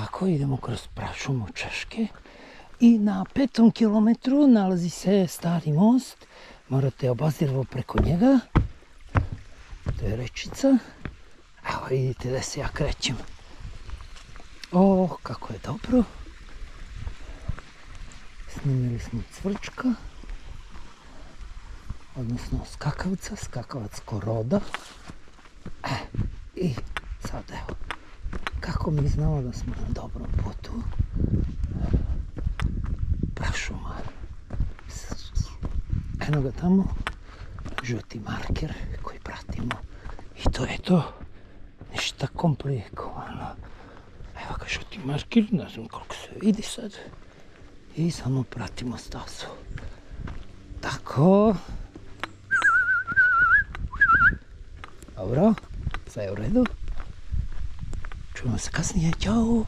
Tako, idemo kroz prašumu Češke. I na petom kilometru nalazi se stari most. Morate obazirvo preko njega. To je rečica. Evo vidite da se ja krećem. O, kako je dobro. Snimili smo cvrčka. Odnosno skakavca, skakavac koroda. E, i. Kako mi znamo da smo na dobrom putu? Prašuma. Eno ga tamo, žuti marker koji pratimo. I to je to. Ništa komplikovano. Evo ga žuti marker, ne znam koliko se vidi sad. I samo pratimo stazu. Tako. Dobro, sve je u redu. Şu an sıkasın ya. Ciao.